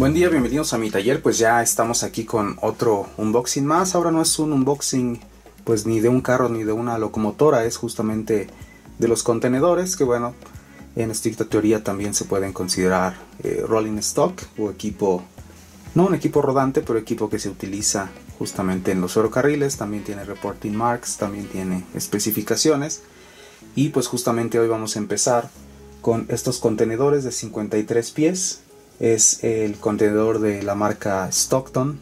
Buen día, bienvenidos a mi taller, pues ya estamos aquí con otro unboxing más. Ahora no es un unboxing pues ni de un carro ni de una locomotora, es justamente de los contenedores que bueno, en estricta teoría también se pueden considerar eh, rolling stock o equipo, no un equipo rodante, pero equipo que se utiliza justamente en los ferrocarriles, también tiene reporting marks, también tiene especificaciones y pues justamente hoy vamos a empezar con estos contenedores de 53 pies es el contenedor de la marca Stockton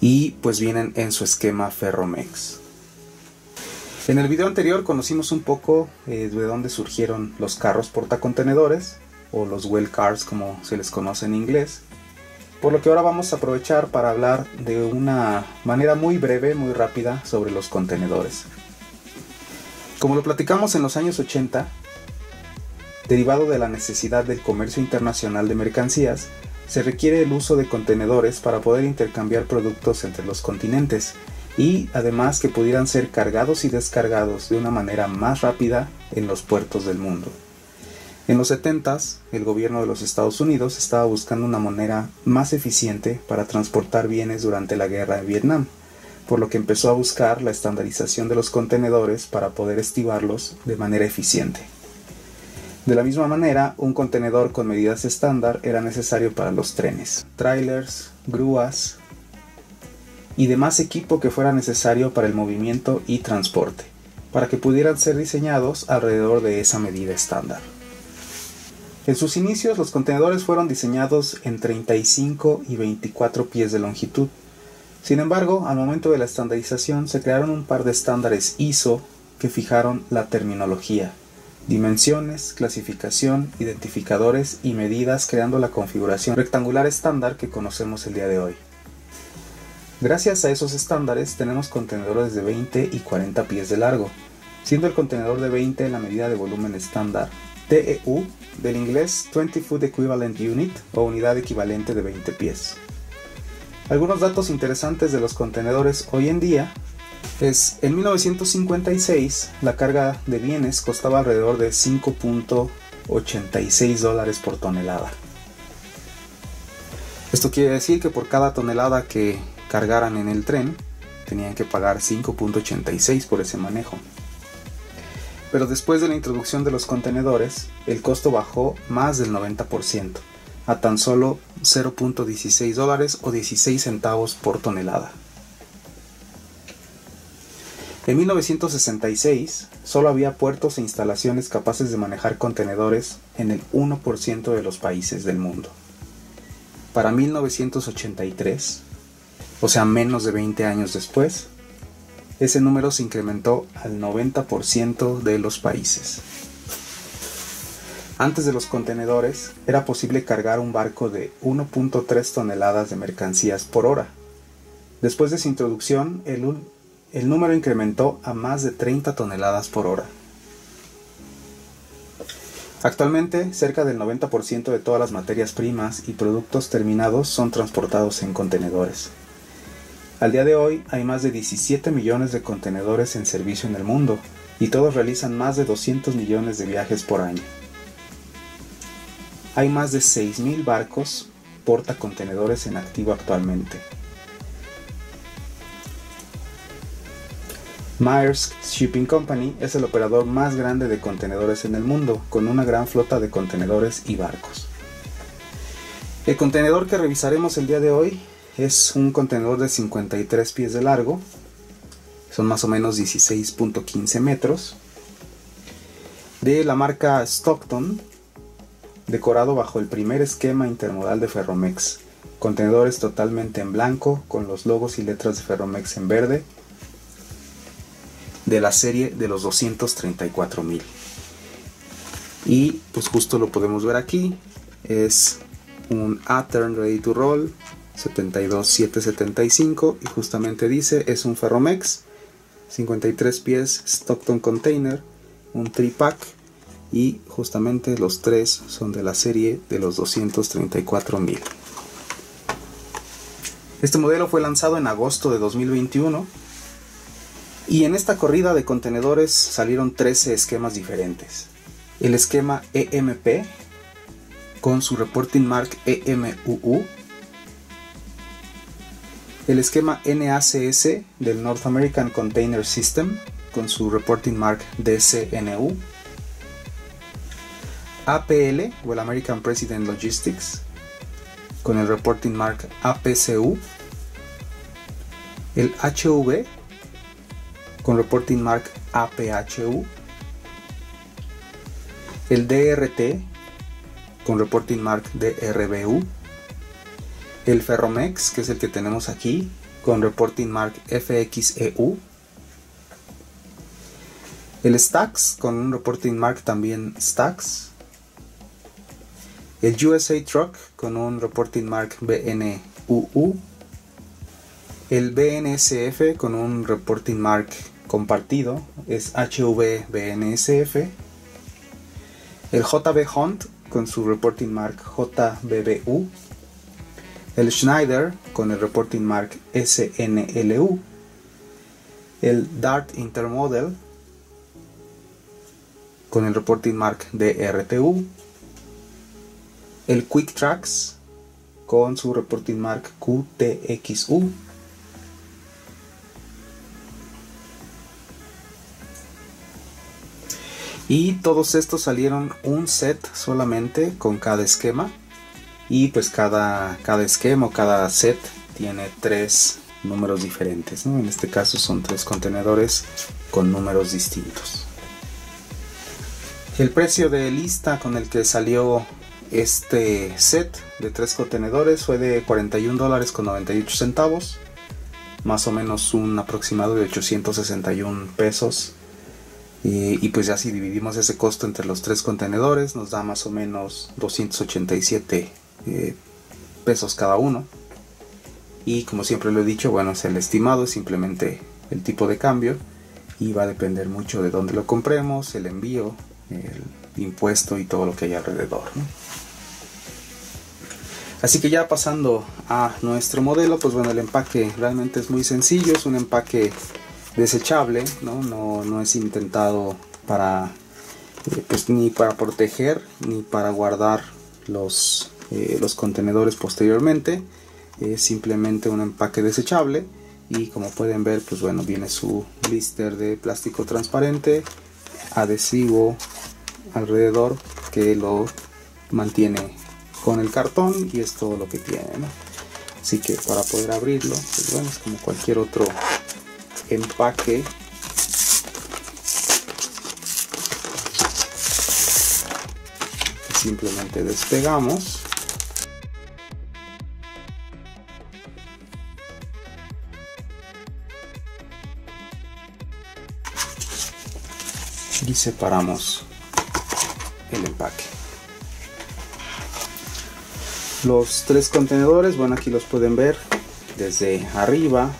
y pues vienen en su esquema Ferromex. En el video anterior conocimos un poco eh, de dónde surgieron los carros portacontenedores o los well cars como se les conoce en inglés. Por lo que ahora vamos a aprovechar para hablar de una manera muy breve, muy rápida sobre los contenedores. Como lo platicamos en los años 80, Derivado de la necesidad del comercio internacional de mercancías, se requiere el uso de contenedores para poder intercambiar productos entre los continentes y además que pudieran ser cargados y descargados de una manera más rápida en los puertos del mundo. En los 70 el gobierno de los Estados Unidos estaba buscando una manera más eficiente para transportar bienes durante la guerra de Vietnam, por lo que empezó a buscar la estandarización de los contenedores para poder estivarlos de manera eficiente. De la misma manera, un contenedor con medidas estándar era necesario para los trenes, trailers, grúas y demás equipo que fuera necesario para el movimiento y transporte, para que pudieran ser diseñados alrededor de esa medida estándar. En sus inicios los contenedores fueron diseñados en 35 y 24 pies de longitud. Sin embargo, al momento de la estandarización se crearon un par de estándares ISO que fijaron la terminología dimensiones, clasificación, identificadores y medidas creando la configuración rectangular estándar que conocemos el día de hoy. Gracias a esos estándares tenemos contenedores de 20 y 40 pies de largo, siendo el contenedor de 20 la medida de volumen estándar TEU del inglés 20 Foot Equivalent Unit o unidad equivalente de 20 pies. Algunos datos interesantes de los contenedores hoy en día es en 1956 la carga de bienes costaba alrededor de 5.86 dólares por tonelada. Esto quiere decir que por cada tonelada que cargaran en el tren tenían que pagar 5.86 por ese manejo. Pero después de la introducción de los contenedores, el costo bajó más del 90%, a tan solo 0.16 dólares o 16 centavos por tonelada. En 1966 solo había puertos e instalaciones capaces de manejar contenedores en el 1% de los países del mundo. Para 1983, o sea menos de 20 años después, ese número se incrementó al 90% de los países. Antes de los contenedores, era posible cargar un barco de 1.3 toneladas de mercancías por hora. Después de su introducción, el, número incrementó a más de 30 toneladas por hora. Actualmente, cerca del 90% de todas las materias primas y productos terminados son transportados en contenedores. Al día de hoy hay más de 17 millones de contenedores en servicio en el mundo y todos realizan más de 200 millones de viajes por año. Hay más de 6.000 barcos portacontenedores en activo actualmente. Maersk Shipping Company es el operador más grande de contenedores en el mundo, con una gran flota de contenedores y barcos. El contenedor que revisaremos el día de hoy es un contenedor de 53 pies de largo, son más o menos 16.15 metros, de la marca Stockton, decorado bajo el primer esquema intermodal de Ferromex, contenedores totalmente en blanco con los logos y letras de Ferromex en verde. De la serie de los 234.000 y pues justo lo podemos ver aquí. Es un A-Turn Ready to Roll 72775 y justamente dice es un Ferromex 53 pies Stockton Container un tripack y justamente los tres son de la serie de los 234.000 Este modelo fue lanzado en agosto de 2021 y en esta corrida de contenedores salieron 13 esquemas diferentes. El esquema EMP con su reporting mark EMUU. El esquema NACS del North American Container System con su reporting mark DCNU. APL o el American President Logistics con el reporting mark APCU. El HV con reporting mark APHU. El DRT con reporting mark DRBU. El Ferromex, que es el que tenemos aquí, con reporting mark FXEU. El Stacks con un reporting mark también Stacks. El USA Truck con un reporting mark BNUU. El BNSF con un reporting mark compartido es HVBNSF. El JB Hunt con su reporting mark JBBU. El Schneider con el reporting mark SNLU. El Dart Intermodel con el reporting mark DRTU. El Quick Tracks con su reporting mark QTXU Y todos estos salieron un set solamente con cada esquema. Y pues cada, cada esquema o cada set tiene tres números diferentes. En este caso son tres contenedores con números distintos. El precio de lista con el que salió este set de tres contenedores fue de 41 dólares con 98 centavos. Más o menos un aproximado de 861 pesos y, pues ya si dividimos ese costo entre los tres contenedores nos da más o menos 287 eh, pesos cada uno. Y como siempre lo he dicho, bueno, es el estimado, es simplemente el tipo de cambio y va a depender mucho de dónde lo compremos, el envío, el impuesto y todo lo que hay alrededor. Así que ya pasando a nuestro modelo, pues bueno, el empaque realmente es muy sencillo, es un empaque desechable, ¿no? No, es intentado para eh, pues ni para proteger ni para guardar los, eh, los contenedores posteriormente. Es simplemente un empaque desechable y como pueden ver pues bueno viene su blister de plástico transparente adhesivo alrededor que lo mantiene con el cartón y es todo lo que tiene así que para poder abrirlo pues bueno es como cualquier otro empaque simplemente despegamos separamos el empaque. Los tres contenedores bueno aquí los pueden ver desde arriba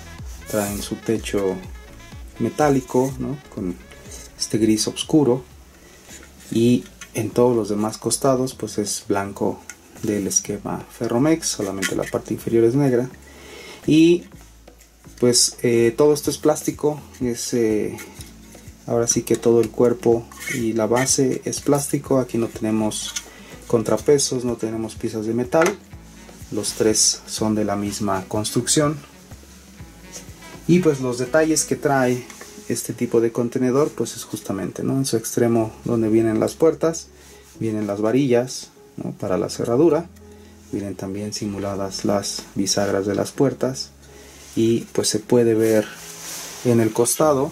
traen su techo metálico con este gris oscuro y en todos los demás costados pues es blanco del esquema Ferromex, solamente la parte inferior es negra. Y pues eh, todo esto es plástico, es eh, ahora sí que todo el cuerpo y la base es plástico, aquí no tenemos contrapesos, no tenemos piezas de metal, los tres son de la misma construcción, y pues los detalles que trae este tipo de contenedor pues es justamente ¿no? en su extremo donde vienen las puertas vienen las varillas para la cerradura. Vienen también simuladas las bisagras de las puertas. Y pues se puede ver en el costado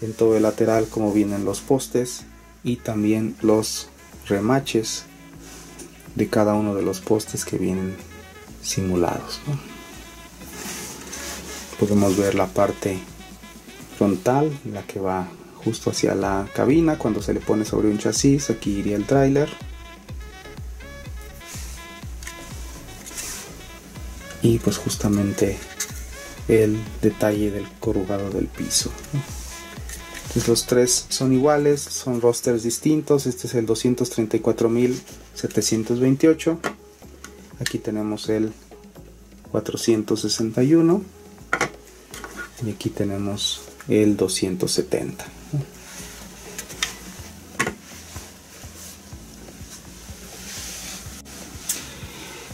en todo el lateral como vienen los postes y también los remaches de cada uno de los postes que vienen simulados podemos ver la parte frontal, la que va justo hacia la cabina cuando se le pone sobre un chasis, aquí iría el tráiler. Y pues justamente el detalle del corrugado del piso. Entonces los tres son iguales, son rosters distintos. Este es el 234.728. Aquí tenemos el 461 y aquí tenemos el 270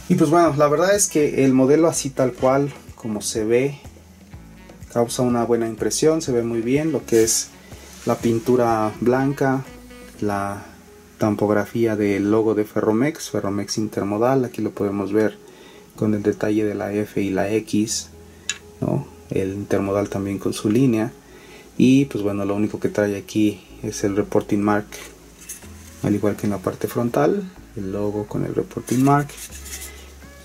y pues bueno la verdad es que el modelo así tal cual como se ve causa una buena impresión se ve muy bien lo que es la pintura blanca la tampografía del logo de Ferromex Ferromex intermodal aquí lo podemos ver con el detalle de la F y la X ¿no? el intermodal también con su línea y pues bueno lo único que trae aquí es el reporting mark al igual que en la parte frontal el logo con el reporting mark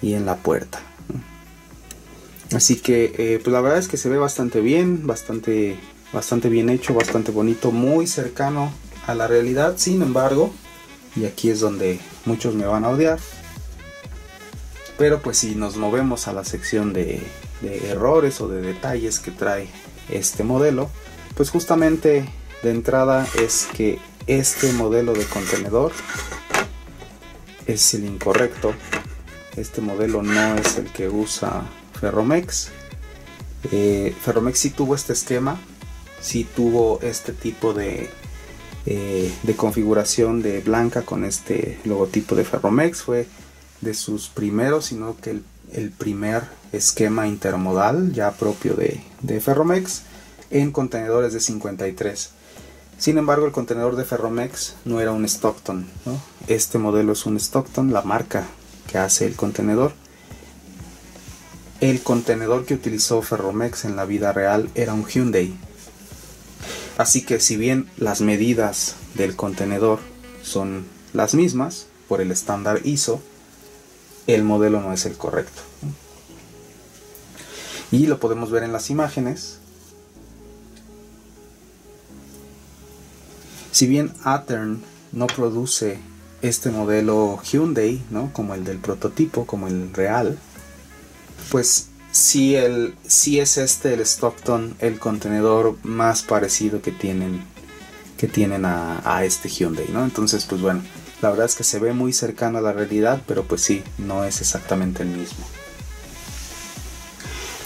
y en la puerta así que eh, pues la verdad es que se ve bastante bien bastante bastante bien hecho bastante bonito muy cercano a la realidad sin embargo y aquí es donde muchos me van a odiar pero pues si nos movemos a la sección de errores o de detalles que trae este modelo, pues justamente de entrada es que este modelo de contenedor es el incorrecto. Este modelo no es el que usa Ferromex. Eh, Ferromex sí tuvo este esquema, sí tuvo este tipo de, eh, de configuración de blanca con este logotipo de Ferromex. Fue de sus primeros, sino que el el primer esquema intermodal ya propio de, Ferromex en contenedores de 53. Sin embargo, el contenedor de Ferromex no era un Stockton. Este modelo es un Stockton, la marca que hace el contenedor. El contenedor que utilizó Ferromex en la vida real era un Hyundai. Así que si bien las medidas del contenedor son las mismas por el estándar ISO, el modelo no es el correcto. Y lo podemos ver en las imágenes. Si bien Athearn no produce este modelo Hyundai, ¿no? como el del prototipo, como el real, pues sí, el, sí es este el Stockton el contenedor más parecido que tienen que tienen a, este Hyundai, ¿no? Entonces, pues bueno, la verdad es que se ve muy cercano a la realidad, pero pues sí, no es exactamente el mismo.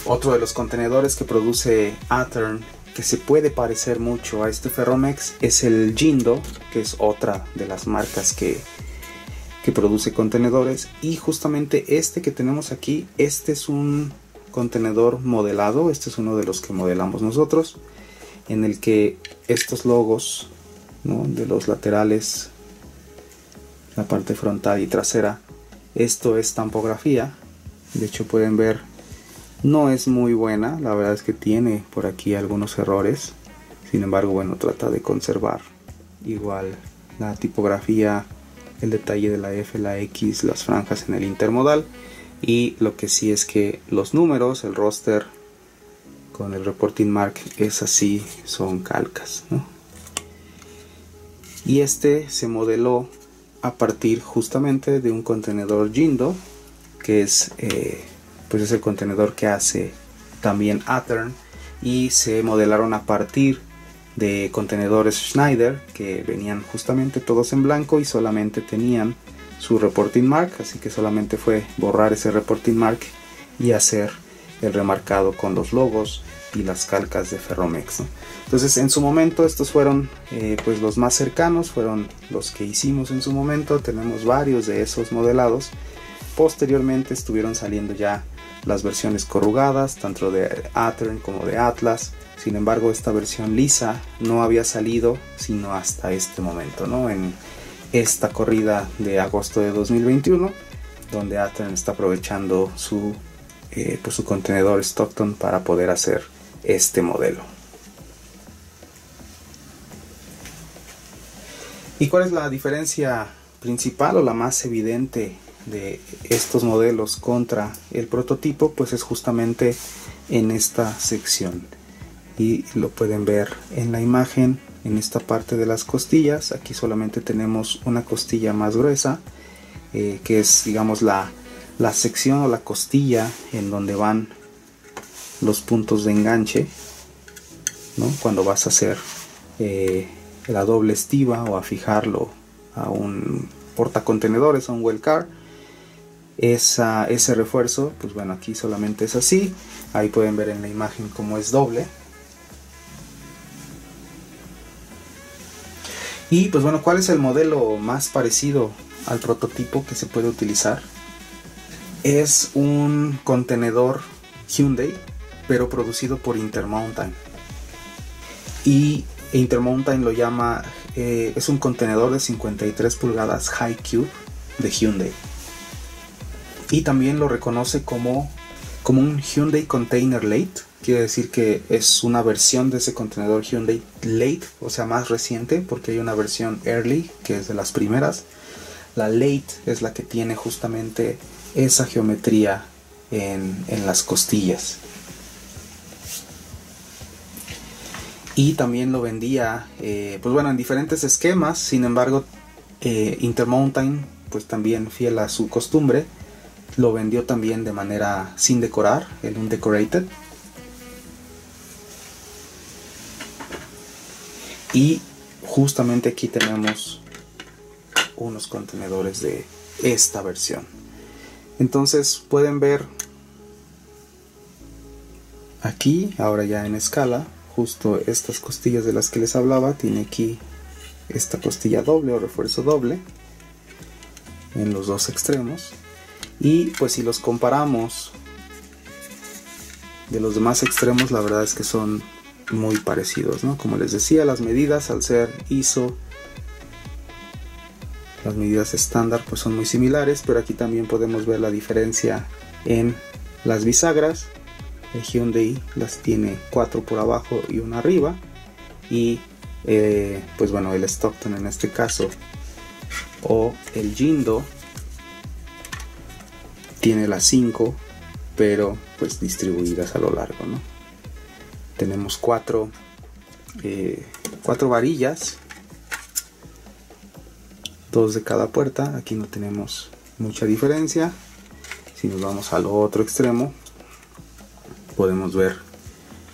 Otro de los contenedores que produce Athearn que se puede parecer mucho a este Ferromex es el Jindo, que es otra de las marcas que, que produce contenedores. Y justamente este que tenemos aquí, este es un contenedor modelado, este es uno de los que modelamos nosotros, en el que estos logos de los laterales la parte frontal y trasera. Esto es tampografía. De hecho pueden ver, no es muy buena. La verdad es que tiene por aquí algunos errores. Sin embargo, bueno, trata de conservar igual la tipografía, el detalle de la F, la X, las franjas en el intermodal. Y lo que sí es que los números, el roster con el reporting mark es así, son calcas. Y este se modeló a partir justamente de un contenedor Jindo, que es, eh, pues es el contenedor que hace también Athearn, y se modelaron a partir de contenedores Schneider que venían justamente todos en blanco y solamente tenían su reporting mark, así que solamente fue borrar ese reporting mark y hacer el remarcado con los logos y las calcas de Ferromex. Entonces en su momento estos fueron eh, pues los más cercanos, fueron los que hicimos en su momento, tenemos varios de esos modelados. Posteriormente estuvieron saliendo ya las versiones corrugadas, tanto de Athearn como de Atlas. Sin embargo, esta versión lisa no había salido sino hasta este momento, ¿no? En esta corrida de agosto de 2021, donde Athearn está aprovechando su, eh, pues, su contenedor Stockton para poder hacer este modelo. ¿Y cuál es la diferencia principal o la más evidente de estos modelos contra el prototipo? Pues es justamente en esta sección. Y lo pueden ver en la imagen, en esta parte de las costillas. Aquí solamente tenemos una costilla más gruesa, eh, que es digamos la, la sección o la costilla en donde van los puntos de enganche cuando vas a hacer eh, la doble estiva o a fijarlo a un portacontenedores, a un well car esa, ese refuerzo, pues bueno, aquí solamente es así. Ahí pueden ver en la imagen cómo es doble. Y pues bueno, ¿cuál es el modelo más parecido al prototipo que se puede utilizar? Es un contenedor Hyundai, pero producido por Intermountain. Y Intermountain lo llama, eh, es un contenedor de 53 pulgadas High Cube de Hyundai. Y también lo reconoce como, como un Hyundai Container Late. Quiere decir que es una versión de ese contenedor Hyundai Late, o sea, más reciente, porque hay una versión Early, que es de las primeras. La Late es la que tiene justamente esa geometría en, las costillas. Y también lo vendía, eh, pues bueno, en diferentes esquemas. Sin embargo, eh, Intermountain, pues también fiel a su costumbre, lo vendió también de manera sin decorar, en un decorated. Y justamente aquí tenemos unos contenedores de esta versión. Entonces pueden ver aquí, ahora ya en escala, justo estas costillas de las que les hablaba, tiene aquí esta costilla doble o refuerzo doble en los dos extremos. Y pues si los comparamos de los demás extremos, la verdad es que son muy parecidos, ¿no? Como les decía, las medidas al ser ISO las medidas estándar pues son muy similares, pero aquí también podemos ver la diferencia en las bisagras. El Hyundai las tiene cuatro por abajo y una arriba. Y eh, pues bueno, el Stockton en este caso o el Jindo tiene las 5 pero pues distribuidas a lo largo ¿no? tenemos cuatro, eh, cuatro varillas dos de cada puerta aquí no tenemos mucha diferencia si nos vamos al otro extremo podemos ver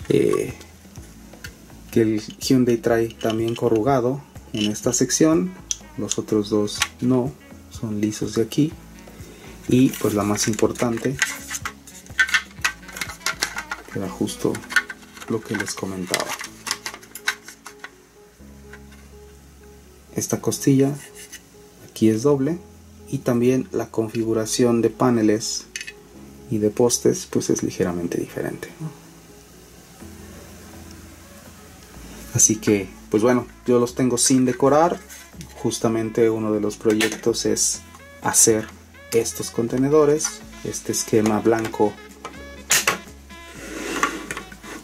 eh, que el Hyundai trae también corrugado en esta sección los otros dos no son lisos de aquí y pues la más importante era justo lo que les comentaba. Esta costilla aquí es doble y también la configuración de paneles y de postes pues es ligeramente diferente. Así que pues bueno yo los tengo sin decorar. Justamente uno de los proyectos es hacer estos contenedores este esquema blanco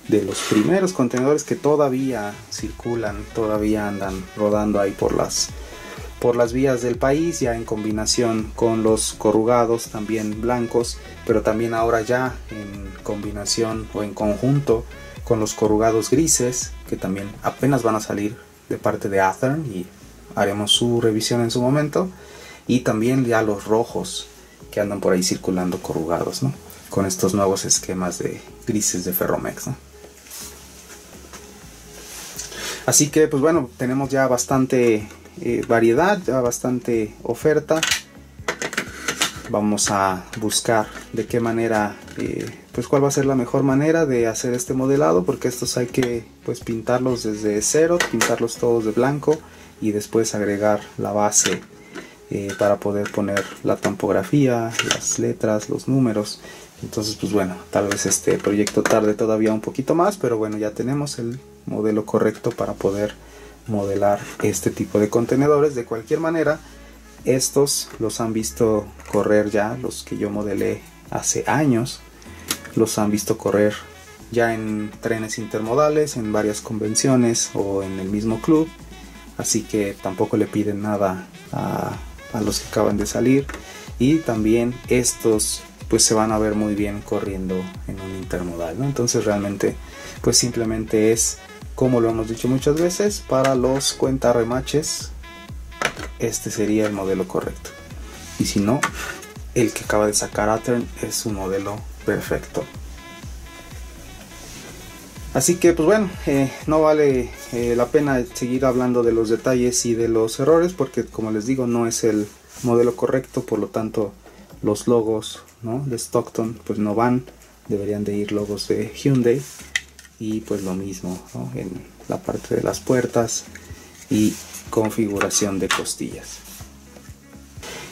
de los primeros contenedores que todavía circulan todavía andan rodando ahí por las por las vías del país, ya en combinación con los corrugados también blancos, pero también ahora ya en combinación o en conjunto con los corrugados grises, que también apenas van a salir de parte de Athern y haremos su revisión en su momento, y también ya los rojos que andan por ahí circulando corrugados, ¿no? con estos nuevos esquemas de grises de Ferromex. Así que pues bueno, tenemos ya bastante eh, variedad, ya bastante oferta. Vamos a buscar de qué manera, eh, pues cuál va a ser la mejor manera de hacer este modelado, porque estos hay que pues pintarlos desde cero, pintarlos todos de blanco y después agregar la base eh, para poder poner la tampografía, las letras, los números. Entonces, pues bueno, tal vez este proyecto tarde todavía un poquito más, pero bueno, ya tenemos el modelo correcto para poder modelar este tipo de contenedores. De cualquier manera, estos los han visto correr ya, los que yo modelé hace años, los han visto correr ya en trenes intermodales, en varias convenciones o en el mismo club. Así que tampoco le piden nada a, los que acaban de salir. Y también estos pues se van a ver muy bien corriendo en un intermodal. Entonces realmente pues simplemente es como lo hemos dicho muchas veces, para los cuenta remaches, este sería el modelo correcto. Y si no, el que acaba de sacar Athern es un modelo perfecto. Así que pues bueno, eh, no vale eh, la pena seguir hablando de los detalles y de los errores porque como les digo no es el modelo correcto, por lo tanto los logos de Stockton pues no van, deberían de ir logos de Hyundai. Y pues lo mismo en la parte de las puertas y configuración de costillas.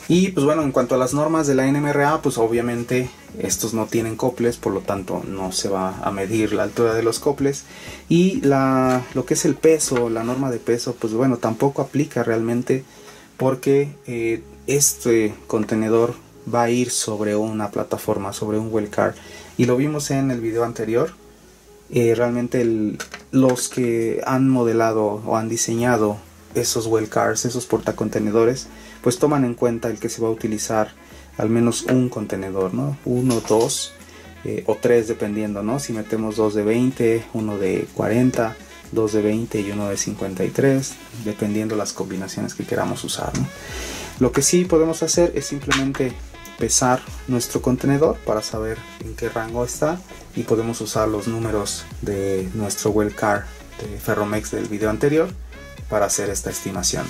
Y pues bueno, en cuanto a las normas de la NMRA, pues obviamente estos no tienen coples, por lo tanto no se va a medir la altura de los coples. Y la, lo que es el peso, la norma de peso, pues bueno, tampoco aplica realmente porque eh, este contenedor va a ir sobre una plataforma, sobre un well car. Y lo vimos en el video anterior. Eh, realmente los que han modelado o han diseñado esos well cars, esos portacontenedores, pues toman en cuenta el que se va a utilizar al menos un contenedor, ¿no? Uno, dos eh, o tres dependiendo, ¿no? Si metemos dos de 20, uno de 40, dos de 20 y uno de 53, dependiendo las combinaciones que queramos usar, Lo que sí podemos hacer es simplemente pesar nuestro contenedor para saber en qué rango está y podemos usar los números de nuestro well car de Ferromex del video anterior para hacer esta estimación.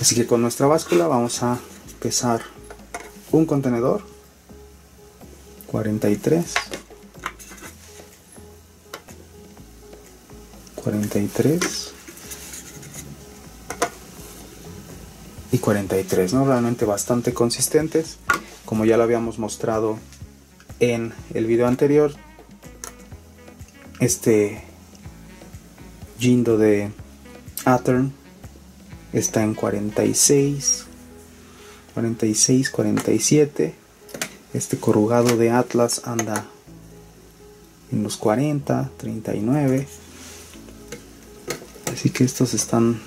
Así que con nuestra báscula vamos a pesar un contenedor 43 43 y 43 no realmente bastante consistentes. Como ya lo habíamos mostrado en el video anterior este Jindo de Athearn está en 46, 46, 47. Este corrugado de Atlas anda en los 40, 39. Así que estos están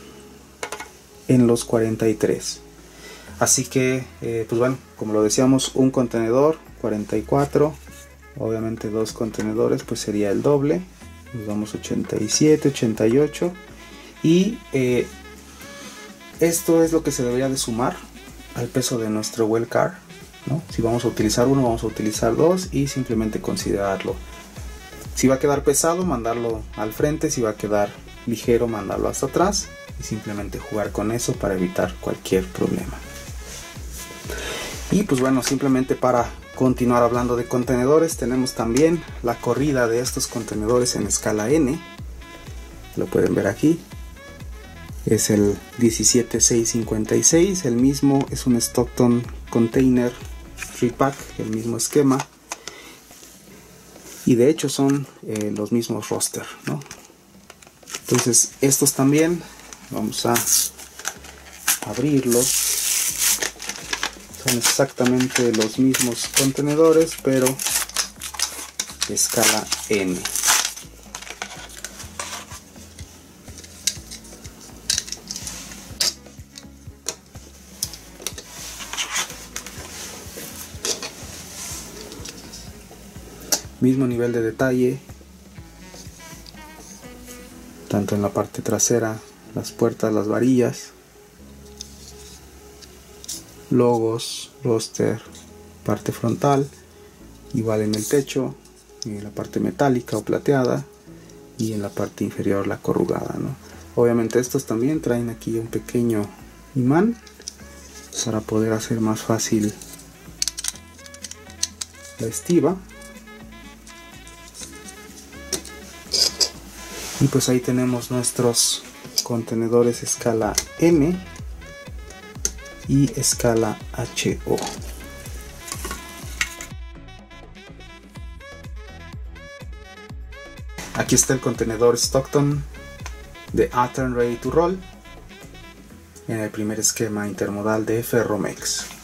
en los 43. Así que, eh, pues bueno, como lo decíamos, un contenedor 44. Obviamente dos contenedores, pues sería el doble. Nos damos 87, 88. Y eh, esto es lo que se debería de sumar al peso de nuestro well car. ¿no? Si vamos a utilizar uno, vamos a utilizar dos y simplemente considerarlo. Si va a quedar pesado, mandarlo al frente. Si va a quedar ligero, mandarlo hasta atrás. Y simplemente jugar con eso para evitar cualquier problema. Y pues bueno, simplemente para continuar hablando de contenedores, tenemos también la corrida de estos contenedores en escala N. Lo pueden ver aquí es el 17656 el mismo es un Stockton Container Repack el mismo esquema. Y de hecho son eh, los mismos roster ¿no? entonces estos también vamos a abrirlos. Son exactamente los mismos contenedores pero escala N mismo nivel de detalle tanto en la parte trasera las puertas las varillas logos roster parte frontal igual en el techo en la parte metálica o plateada y en la parte inferior la corrugada obviamente estos también traen aquí un pequeño imán para poder hacer más fácil la estiva y pues ahí tenemos nuestros contenedores escala M y escala HO aquí está el contenedor Stockton de Atom Ready to Roll en el primer esquema intermodal de Ferromex